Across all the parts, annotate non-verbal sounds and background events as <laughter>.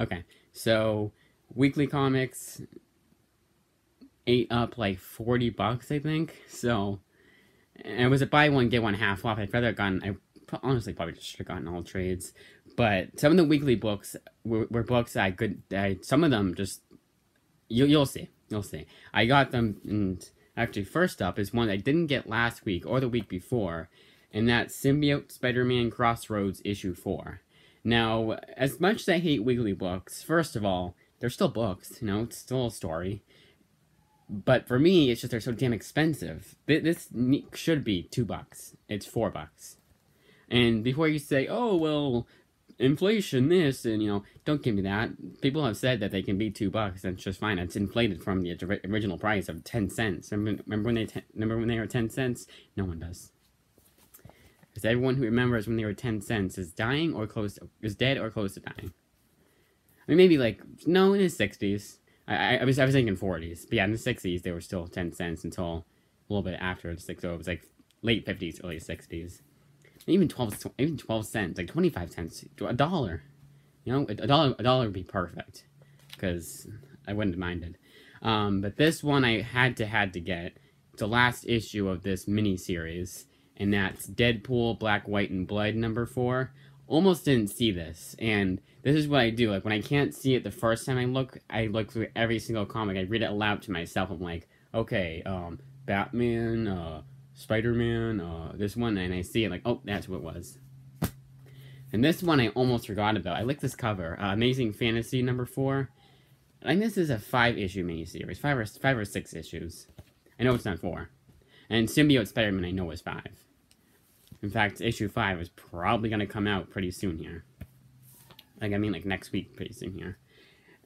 Okay, so weekly comics ate up like 40 bucks, I think. So, and it was a buy one, get one half off. I'd rather have gotten, I honestly probably should have gotten all trades. But some of the weekly books were, were books I could, I, some of them just, you, you'll see, you'll see. I got them, and actually, first up is one I didn't get last week or the week before, and that's Symbiote Spider Man Crossroads issue 4. Now, as much as I hate weekly books, first of all, they're still books, you know, it's still a story. But for me, it's just they're so damn expensive. This should be two bucks. It's four bucks. And before you say, oh, well, inflation, this, and, you know, don't give me that. People have said that they can be two bucks. That's just fine. It's inflated from the original price of 10 cents. Remember, when they remember when they were 10 cents? No one does. Because everyone who remembers when they were 10 cents is dying or close to, is dead or close to dying. I mean, maybe like, no, in his 60s. I, I, was I was thinking 40s. But yeah, in the 60s, they were still 10 cents until a little bit after the 60s. So it was like late 50s, early 60s. even 12, even 12 cents, like 25 cents, a dollar. You know, a dollar, a dollar would be perfect. Because I wouldn't have minded. Um, but this one I had to, had to get. It's the last issue of this mini series and that's Deadpool Black, White, and Blood number four. Almost didn't see this, and this is what I do. Like when I can't see it the first time I look, I look through every single comic. I read it aloud to myself. I'm like, okay, um, Batman, uh, Spider Man, uh, this one, and I see it like, oh, that's what it was. And this one I almost forgot about. I like this cover, uh, Amazing Fantasy number four. I think this is a five issue miniseries, five or five or six issues. I know it's not four. And Symbiote Spider Man I know is five. In fact, issue 5 is probably going to come out pretty soon here. Like, I mean, like, next week, pretty soon here.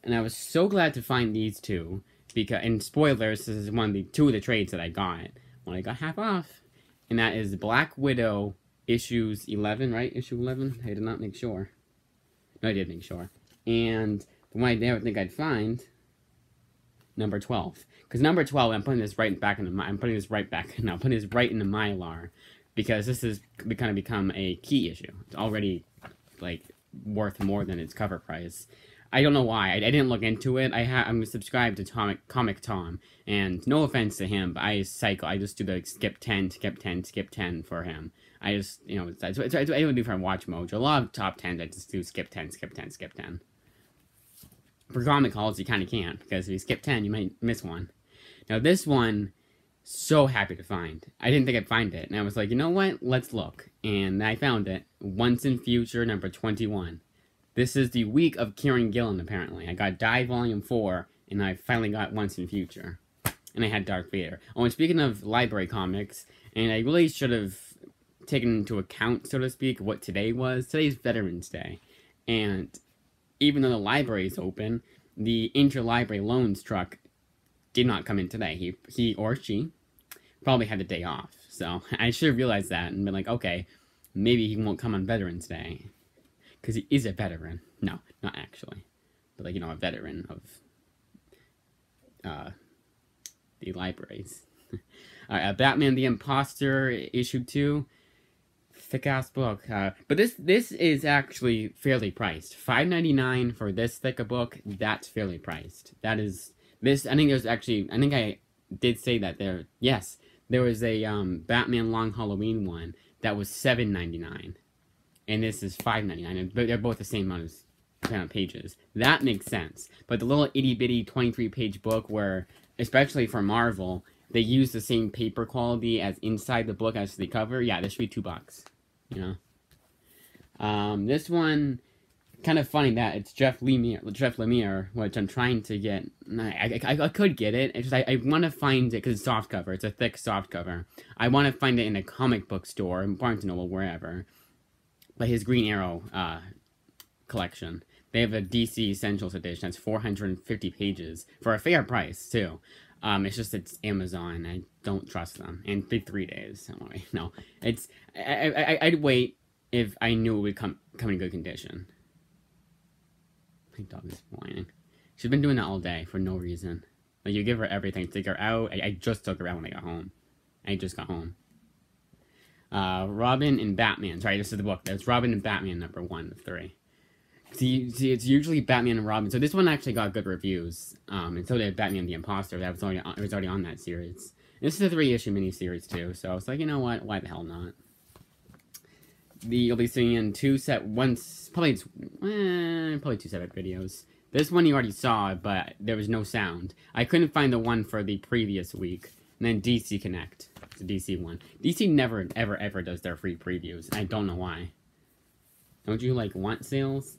And I was so glad to find these two, because, and spoilers, this is one of the, two of the trades that I got. When I got half off. And that is Black Widow issues 11, right? Issue 11? I did not make sure. No, I did make sure. And the one I never think I'd find, number 12. Because number 12, I'm putting this right back in the, I'm putting this right back, <laughs> no, I'm putting this right in the Mylar because this has kind of become a key issue. It's already like worth more than its cover price. I don't know why. I, I didn't look into it. I I'm subscribed to Comic Comic Tom, and no offense to him, but I cycle. I just do the skip ten, skip ten, skip ten for him. I just you know it's, it's, it's what I do for Watch Mojo. A lot of top tens I just do skip ten, skip ten, skip ten. For comic hauls, you kind of can't because if you skip ten, you might miss one. Now this one so happy to find. I didn't think I'd find it, and I was like, you know what? Let's look. And I found it. Once and Future, number 21. This is the week of Kieron Gillen, apparently. I got Die Volume 4, and I finally got Once and Future. And I had Darth Vader. Oh, and speaking of library comics, and I really should have taken into account, so to speak, what today was. Today's Veterans Day. And even though the library is open, the interlibrary loans truck did not come in today. He he or she probably had a day off. So <laughs> I should have realized that and been like, okay, maybe he won't come on Veterans Day. Because he is a veteran. No, not actually. But like, you know, a veteran of uh, the libraries. <laughs> uh, Batman the Imposter, issue 2. Thick ass book. Uh, but this this is actually fairly priced. Five ninety nine for this thick a book. That's fairly priced. That is this I think there's actually I think I did say that there. Yes, there was a um, Batman Long Halloween one that was seven ninety nine, and this is five ninety nine. But they're both the same amount of pages. That makes sense. But the little itty bitty twenty three page book where, especially for Marvel, they use the same paper quality as inside the book as the cover. Yeah, this should be two bucks. You know. Um, this one kind of funny that it's Jeff Lemire, Jeff Lemire, which I'm trying to get. I, I, I could get it. It's just I, I want to find it because it's soft cover. It's a thick soft cover. I want to find it in a comic book store, in Barnes Noble, wherever. But his Green Arrow uh, collection. They have a DC Essentials edition. It's 450 pages for a fair price too. Um, it's just it's Amazon. I don't trust them. And for three days. <laughs> No, it's I, I I'd wait if I knew it would come come in good condition. My dog is whining. She's been doing that all day for no reason. Like, you give her everything. Take her out. I, I just took her out when I got home. I just got home. Uh, Robin and Batman. Sorry, this is the book. That's Robin and Batman number one of three. See, see, it's usually Batman and Robin. So this one actually got good reviews. Um, and so did Batman the Imposter. That was already on, it was already on that series. And this is a three issue miniseries too. So I was like, you know what? Why the hell not? The you'll be seeing in two set once probably it's eh, probably two separate videos. This one you already saw, but there was no sound. I couldn't find the one for the previous week. And then DC Connect. It's a DC one. DC never, ever, ever does their free previews. I don't know why. Don't you, like, want sales?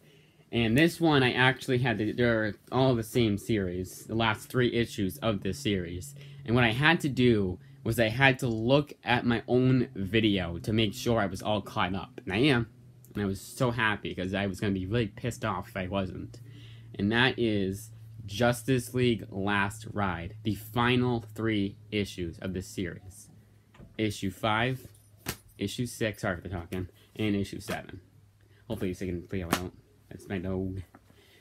And this one, I actually had to, they're all the same series, the last three issues of this series. And what I had to do was I had to look at my own video to make sure I was all caught up. And I am. And I was so happy because I was going to be really pissed off if I wasn't. And that is Justice League Last Ride, the final three issues of this series. Issue 5, Issue 6, sorry for the talking, and Issue 7. Hopefully you can figure out. That's my dog.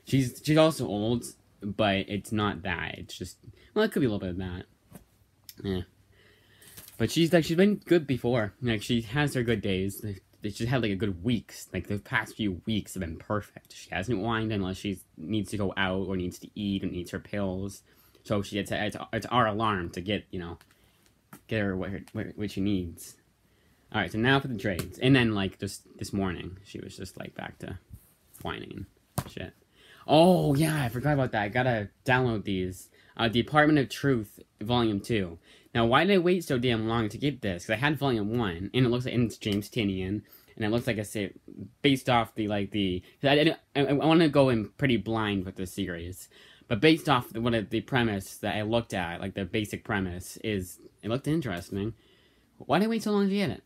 She's she's also old, but it's not that. It's just well, it could be a little bit of that. Yeah. But she's like she's been good before. Like she has her good days. She's had like a good weeks. Like the past few weeks have been perfect. She hasn't whined unless she needs to go out or needs to eat or needs her pills. So she it's, it's, it's our alarm to get you know get her what, her, what she needs. All right, so now for the trades, and then like just this morning she was just like back to whining shit. Oh yeah, I forgot about that. I gotta download these. Uh, Department of Truth, Volume Two. Now, why did I wait so damn long to get this? Because I had Volume One, and it looks like it's James Tynion, and it looks like I say based off the like the. I, I, I want to go in pretty blind with this series, but based off the, what the premise that I looked at, like the basic premise is, it looked interesting. Why did I wait so long to get it?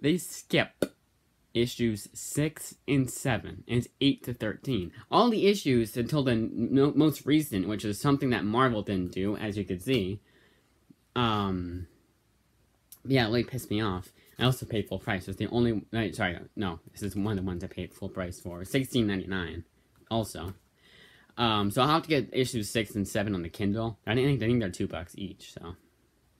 They skip issues 6 and 7, and it's 8 to 13. All the issues until the no, most recent, which is something that Marvel didn't do, as you could see. Um, yeah, it really pissed me off. I also paid full price. It's the only, sorry, no, this is one of the ones I paid full price for. Sixteen ninety nine, also. Um, so I'll have to get issues 6 and 7 on the Kindle. I think, I think they're 2 bucks each, so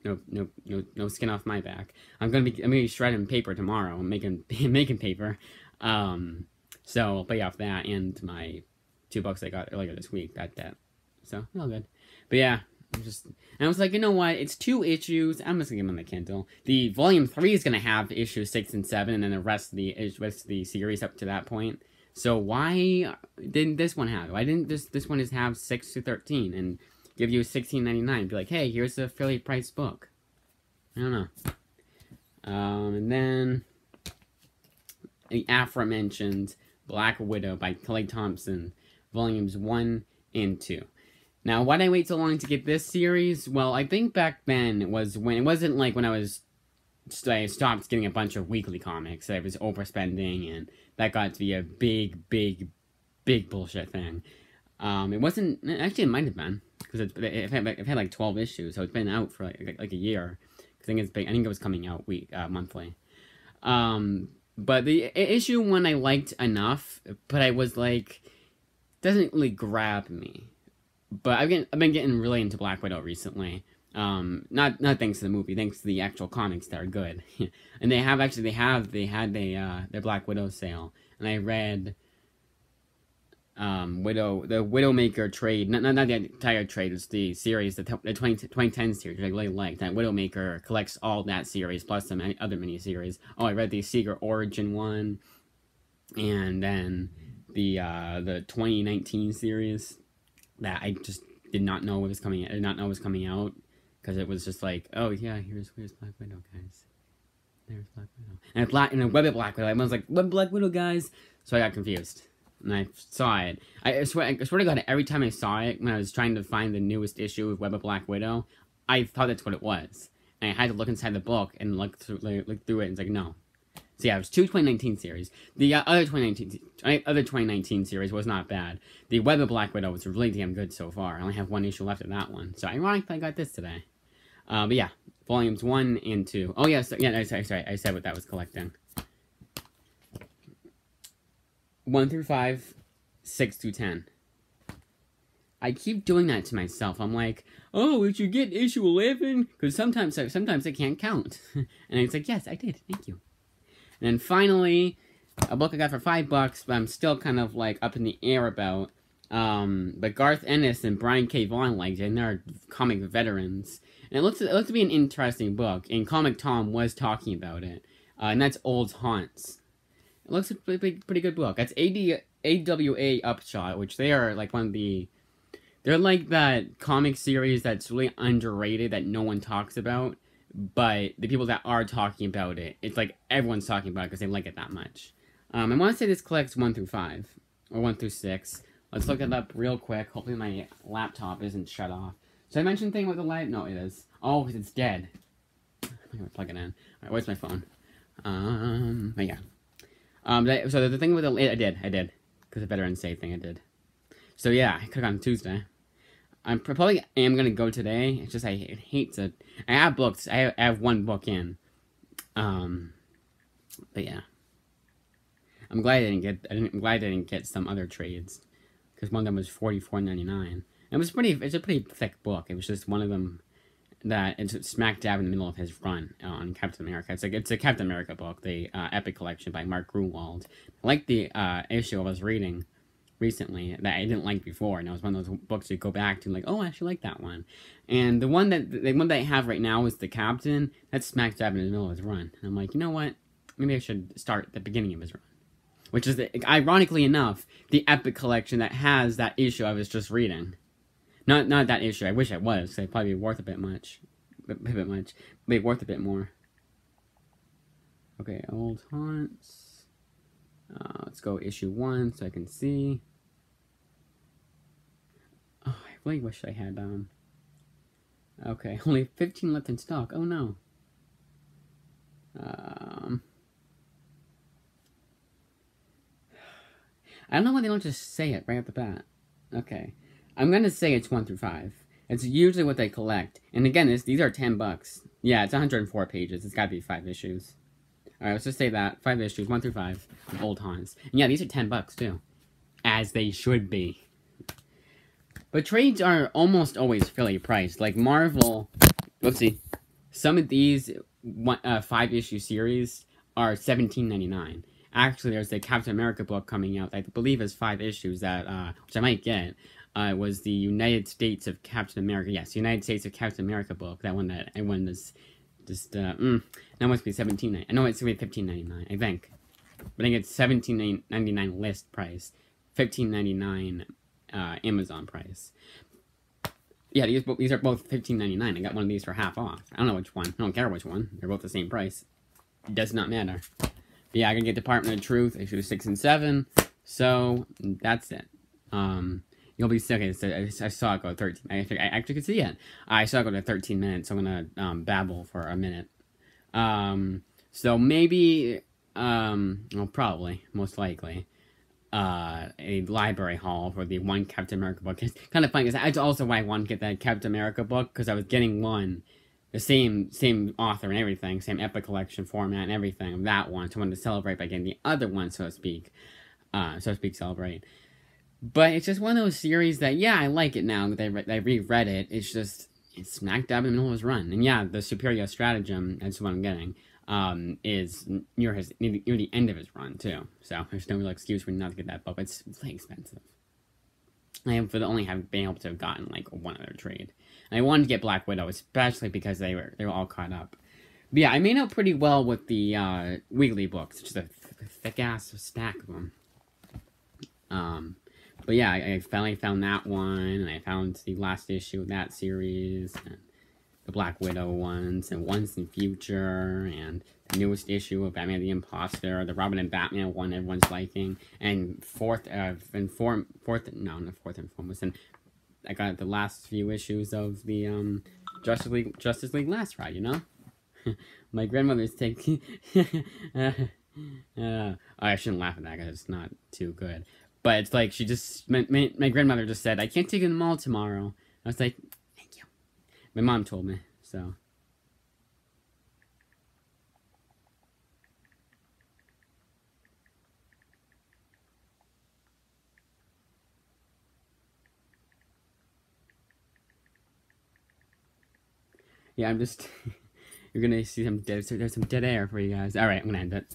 no, no, no, skin off my back. I'm gonna be, I'm gonna be shredding paper tomorrow. I'm making, <laughs> making paper. Um, so I'll pay off that and my two bucks I got earlier this week. That debt. So all good. But yeah, I'm just, I was like, you know what? It's two issues. I'm just gonna give them the Kindle. The volume three is gonna have issues six and seven, and then the rest of the rest of the series up to that point. So why didn't this one have? Why didn't this this one just have six to thirteen and give you sixteen ninety nine? Be like, hey, here's a fairly priced book. I don't know. Um, and then the aforementioned Black Widow by Kelly Thompson, volumes one and two. Now, why did I wait so long to get this series? Well, I think back then it was when it wasn't like when I was I stopped getting a bunch of weekly comics. I was overspending, and that got to be a big, big, big bullshit thing. Um, it wasn't actually. It might have been because it, it, had, it had like twelve issues, so it's been out for like like a year. I think it's big. I think it was coming out week uh, monthly. Um, but the issue one I liked enough, but I was like, doesn't really grab me. But I've been I've been getting really into Black Widow recently. Um, not not thanks to the movie, thanks to the actual comics that are good. <laughs> and they have actually they have they had a uh, their Black Widow sale, and I read um, Widow the Widowmaker trade, not, not, not the entire trade, it's the series, the, the 20, 2010 series, which I really liked. That Widowmaker collects all that series plus some other mini series. Oh, I read the Secret Origin one, and then the uh, the 2019 series that I just did not know was coming. I did not know was coming out because it was just like, oh yeah, here's here's Black Widow, guys. There's Black Widow, and Black and a Web Black Widow. I was like, Web Black Widow, guys. So I got confused, and I saw it. I swear, I swear to God, every time I saw it when I was trying to find the newest issue of Web of Black Widow, I thought that's what it was, and I had to look inside the book and look through look through it. and It's like, no, so yeah, it was two 2019 series. The uh, other 2019 other 2019 series was not bad. The Web of Black Widow was really damn good so far. I only have one issue left of that one. So ironically, I got this today. Uh, but yeah, volumes one and two. Oh yeah, yeah. Sorry, sorry, I said what that was collecting. One through five, six through ten. I keep doing that to myself. I'm like, oh, did you get issue 11? Because sometimes, sometimes I can't count. <laughs> and it's like, yes, I did. Thank you. And then finally, a book I got for five bucks, but I'm still kind of like up in the air about. Um, but Garth Ennis and Brian K. Vaughan liked it, and they're comic veterans. And it looks it looks to be an interesting book. And Comic Tom was talking about it, uh, and that's Old Haunts. It looks a pretty, pretty good book. That's AD, AWA Upshot, which they are like one of the. They're like that comic series that's really underrated that no one talks about, but the people that are talking about it, it's like everyone's talking about it because they like it that much. Um, I want to say this collects one through five or one through six. Let's look it up real quick. Hopefully my laptop isn't shut off. So I mention thing with the light? No, it is. Oh, it's dead. I'm gonna plug it in. All right, where's my phone? Um, oh, yeah. Um, so the thing with the I did, I did, because the Veterans Day thing I did. So yeah, I could on Tuesday. I'm probably am gonna go today. It's just I hate to. I have books. I have one book in. Um, but yeah. I'm glad I didn't get. I didn't, I'm glad I didn't get some other trades, because one of them was forty four ninety nine. It was pretty. It's a pretty thick book. It was just one of them that it's smack dab in the middle of his run on Captain America. It's like it's a Captain America book, the uh, Epic Collection by Mark Gruenwald. I like the uh, issue I was reading recently that I didn't like before, and it was one of those books you go back to, like, oh, I actually like that one. And the one that the one that I have right now is the Captain. That's smack dab in the middle of his run, and I'm like, you know what? Maybe I should start the beginning of his run which is, ironically enough, the Epic collection that has that issue I was just reading. Not not that issue. I wish I was. It'd probably be worth a bit much, a bit much, be worth a bit more. Okay, old haunts. Uh, let's go issue one so I can see. Oh, I really wish I had um. Okay, <laughs> only 15 left in stock. Oh no. Um. <sighs> I don't know why they don't just say it right off the bat. Okay. I'm gonna say it's 1 through 5. It's usually what they collect. And again, this, these are 10 bucks. Yeah, it's 104 pages. It's gotta be 5 issues. Alright, let's just say that. 5 issues, 1 through 5 of Old Haunts. And yeah, these are 10 bucks too. As they should be. But trades are almost always fairly priced. Like Marvel, whoopsie, some of these one, uh, five issue series are $17.99 actually there's a Captain America book coming out. I believe has five issues that uh, which I might get. Uh, was the United States of Captain America? Yes, United States of Captain America book. That one that I won this. Just uh, mm, that must be seventeen. I know it's gonna be fifteen ninety nine. I think, but I think it's seventeen ninety nine list price, fifteen ninety nine uh, Amazon price. Yeah, these these are both fifteen ninety nine. I got one of these for half off. I don't know which one. I don't care which one. They're both the same price. It does not matter yeah, I can get Department of Truth, issue 6 and 7. So, that's it. Um, you'll be sick. I, I saw it go 13. I actually, I actually could see it. I saw it go to 13 minutes, so I'm going to um, babble for a minute. Um, so maybe, um, well, probably, most likely, uh, a library haul for the one Captain America book. It's kind of funny because that's also why I wanted to get that Captain America book because I was getting one the same same author and everything, same epic collection format and everything that one. So I wanted to celebrate by getting the other one, so to speak, uh, so to speak, celebrate. But it's just one of those series that, yeah, I like it now that I, re- I reread it. It's just, it's smack dab in the middle of his run. And yeah, the superior stratagem, that's what I'm getting, um, is near his near the end of his run, too. So there's no real excuse for not to get that book. It's really expensive. I have only have been able to have gotten like one other trade. And I wanted to get Black Widow, especially because they were they were all caught up. But yeah, I made out pretty well with the uh, weekly books, just a th- thick ass stack of them. Um, but yeah, I, I, finally found that one, and I found the last issue of that series, and the Black Widow ones, and Once and Future, and the newest issue of Batman the Imposter, the Robin and Batman one everyone's liking, and fourth, uh, and four, fourth, no, not fourth and foremost, and I got the last few issues of the um, Justice League Justice League Last Ride. You know, <laughs> my grandmother's taking. <laughs> uh, uh, I shouldn't laugh at that because it's not too good. But it's like she just my, my, my grandmother just said I can't take you to the mall tomorrow. I was like, thank you. My mom told me so. yeah, I'm just. <laughs> you're gonna see some dead. There's some dead air for you guys. All right, I'm gonna end it.